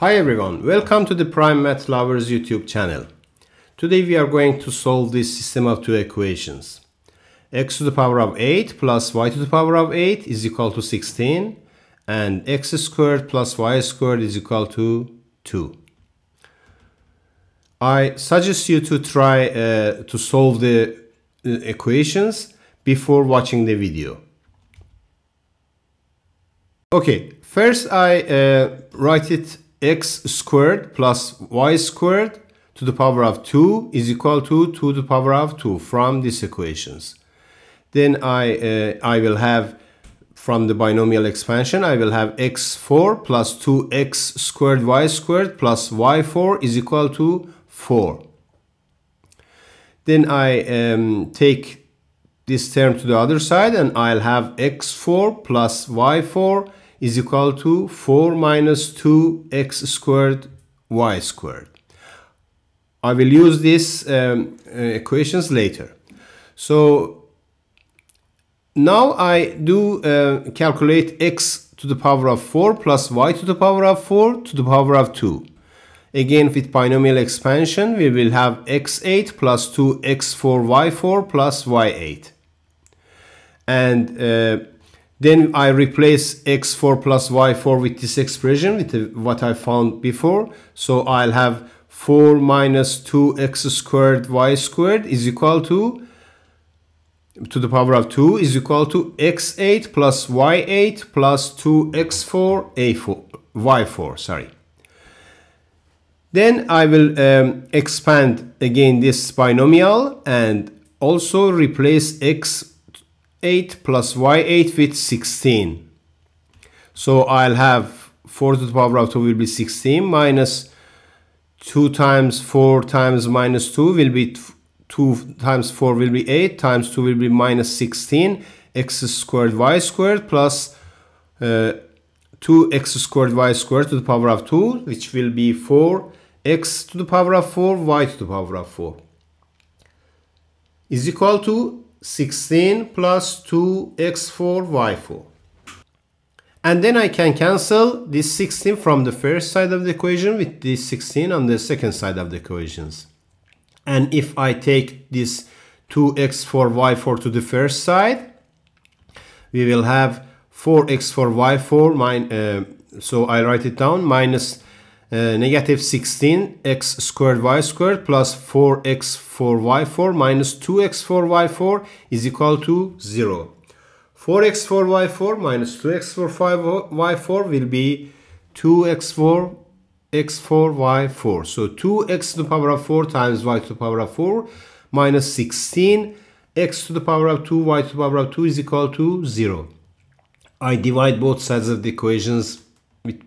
Hi everyone, welcome to the Prime Math Lovers YouTube channel. Today we are going to solve this system of two equations. x to the power of 8 plus y to the power of 8 is equal to 16 and x squared plus y squared is equal to 2. I suggest you to try uh, to solve the uh, equations before watching the video. Okay, first I uh, write it x squared plus y squared to the power of 2 is equal to 2 to the power of 2 from these equations. Then I, uh, I will have from the binomial expansion I will have x4 plus 2x squared y squared plus y4 is equal to 4. Then I um, take this term to the other side and I'll have x4 plus y4 is equal to 4 minus 2x squared y squared. I will use these um, uh, equations later. So now I do uh, calculate x to the power of 4 plus y to the power of 4 to the power of 2. Again with binomial expansion we will have x8 plus 2x4 y4 plus y8. And uh, then I replace x4 plus y4 with this expression, with what I found before. So I'll have 4 minus 2x squared y squared is equal to, to the power of 2 is equal to x8 plus y8 plus 2x4 a4, y4, sorry. Then I will um, expand again this binomial and also replace x 8 plus y8 with 16. So I'll have 4 to the power of 2 will be 16 minus 2 times 4 times minus 2 will be 2 times 4 will be 8 times 2 will be minus 16 x squared y squared plus uh, 2x squared y squared to the power of 2 which will be 4 x to the power of 4 y to the power of 4 is equal to 16 plus 2x4 y4 and then I can cancel this 16 from the first side of the equation with this 16 on the second side of the equations. And if I take this 2x4 y4 to the first side we will have 4x4 y4 mine, uh, so I write it down minus negative 16 x squared y squared plus 4x 4y4 minus 2x 4y4 is equal to 0. 4x 4y4 minus 2x 4y4 will be 2x4 x4y4. So 2x to the power of 4 times y to the power of 4 minus 16 x to the power of 2 y to the power of 2 is equal to 0. I divide both sides of the equations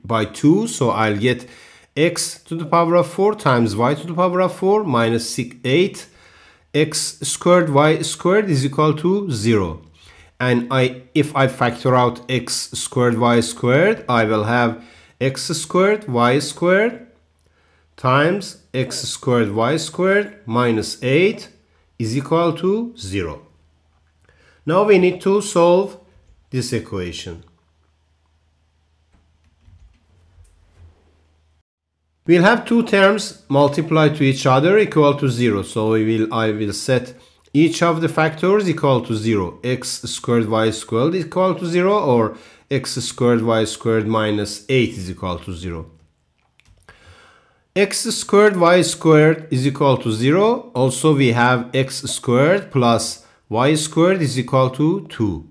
by 2 so I'll get x to the power of 4 times y to the power of 4 minus 6, 8 x squared y squared is equal to 0 and I if I factor out x squared y squared I will have x squared y squared times x squared y squared minus 8 is equal to 0. Now we need to solve this equation. We'll have two terms multiplied to each other equal to 0. So we will, I will set each of the factors equal to 0. x squared y squared is equal to 0 or x squared y squared minus 8 is equal to 0. x squared y squared is equal to 0. Also we have x squared plus y squared is equal to 2.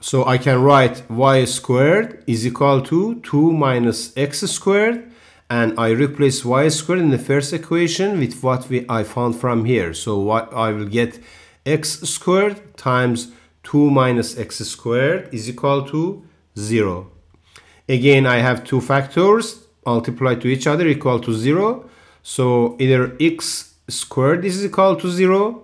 So I can write y squared is equal to 2 minus x squared and I replace y squared in the first equation with what we I found from here. So what I will get x squared times 2 minus x squared is equal to 0. Again, I have two factors multiplied to each other equal to 0. So either x squared is equal to 0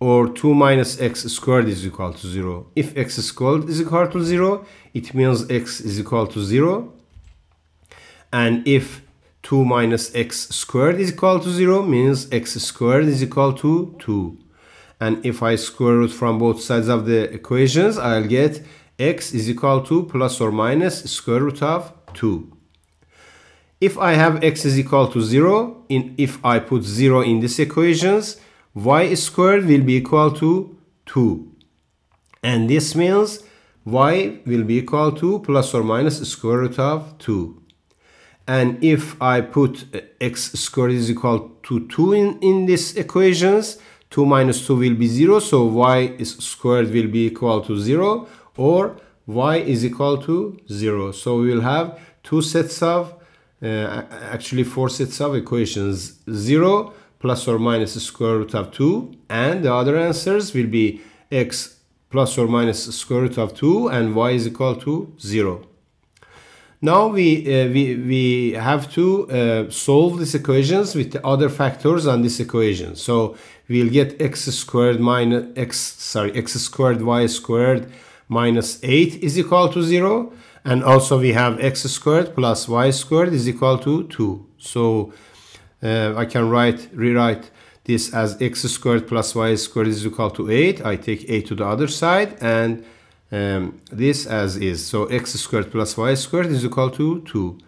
or 2 minus x squared is equal to 0. If x squared is equal to 0, it means x is equal to 0 and if 2 minus x squared is equal to 0 means x squared is equal to 2 and if I square root from both sides of the equations I'll get x is equal to plus or minus square root of 2 if I have x is equal to 0, in, if I put 0 in this equations, y squared will be equal to 2. And this means y will be equal to plus or minus square root of 2. And if I put x squared is equal to 2 in, in these equations, 2 minus 2 will be 0, so y squared will be equal to 0, or y is equal to 0. So we will have two sets of uh, actually four sets of equations 0 plus or minus square root of 2 and the other answers will be x plus or minus square root of 2 and y is equal to 0 now we uh, we we have to uh, solve these equations with the other factors on this equation. So we'll get x squared minus x sorry x squared y squared minus 8 is equal to 0 and also we have x squared plus y squared is equal to 2 so uh, I can write rewrite this as x squared plus y squared is equal to 8 I take 8 to the other side and um, this as is. So x squared plus y squared is equal to 2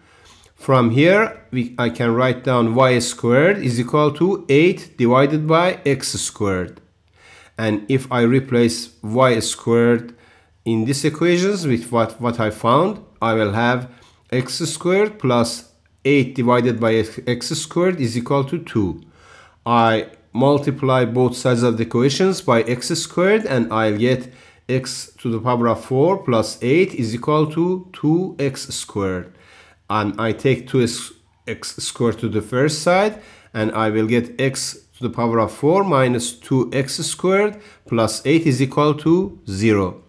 from here we, I can write down y squared is equal to 8 divided by x squared. And if I replace y squared in these equations with what, what I found, I will have x squared plus 8 divided by x squared is equal to 2. I multiply both sides of the equations by x squared and I'll get x to the power of 4 plus 8 is equal to 2x squared. And I take 2x squared to the first side and I will get x to the power of 4 minus 2x squared plus 8 is equal to 0.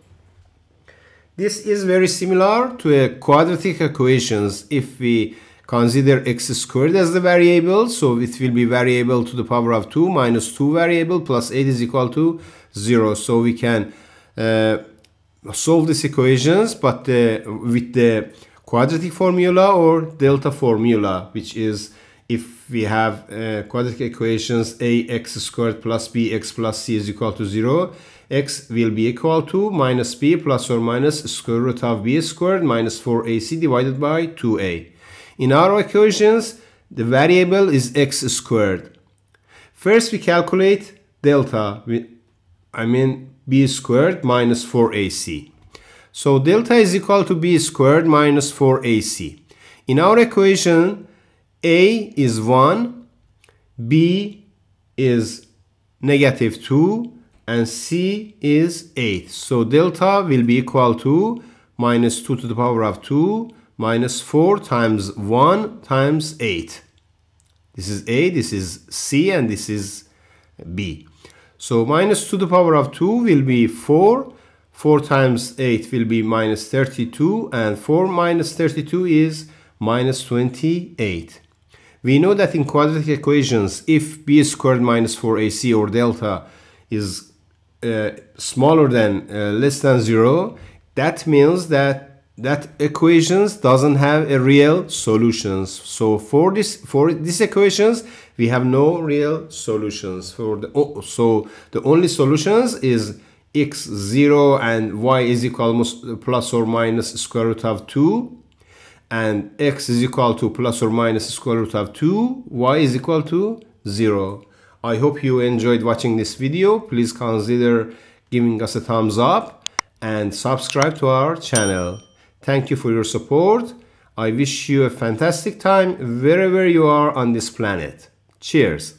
This is very similar to a quadratic equations if we consider x squared as the variable so it will be variable to the power of 2 minus 2 variable plus 8 is equal to 0 so we can solve these equations but uh, with the quadratic formula or delta formula which is if we have uh, quadratic equations ax squared plus bx plus c is equal to 0 x will be equal to minus b plus or minus square root of b squared minus 4ac divided by 2a. In our equations, the variable is x squared. First, we calculate delta, I mean b squared minus 4ac. So delta is equal to b squared minus 4ac. In our equation, a is 1, b is negative 2, and c is 8. So delta will be equal to minus 2 to the power of 2 minus 4 times 1 times 8. This is A, this is C, and this is B. So minus 2 to the power of 2 will be 4. 4 times 8 will be minus 32, and 4 minus 32 is minus 28. We know that in quadratic equations, if b squared minus 4ac or delta is uh, smaller than uh, less than zero, that means that that equations doesn't have a real solutions. So for this for these equations, we have no real solutions. For the oh, so the only solutions is x 0 and y is equal to uh, plus or minus square root of 2 and x is equal to plus or minus square root of 2 y is equal to 0 I hope you enjoyed watching this video. Please consider giving us a thumbs up and subscribe to our channel. Thank you for your support. I wish you a fantastic time wherever you are on this planet. Cheers.